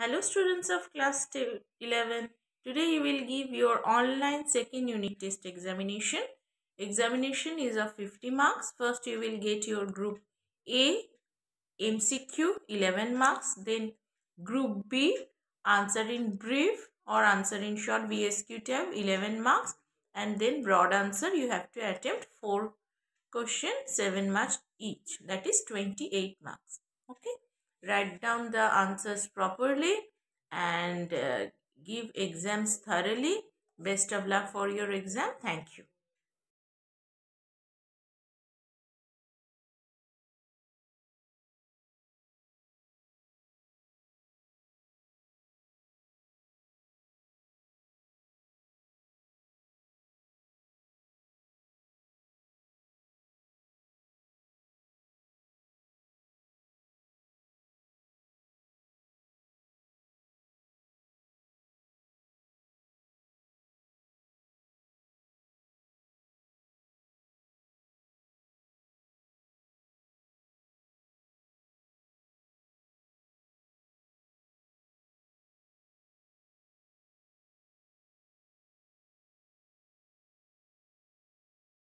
Hello students of class 11. Today you will give your online second unit test examination. Examination is of 50 marks. First you will get your group A MCQ 11 marks. Then group B answer in brief or answer in short VSQ tab 11 marks. And then broad answer you have to attempt 4 questions 7 marks each. That is 28 marks. Okay write down the answers properly and uh, give exams thoroughly. Best of luck for your exam. Thank you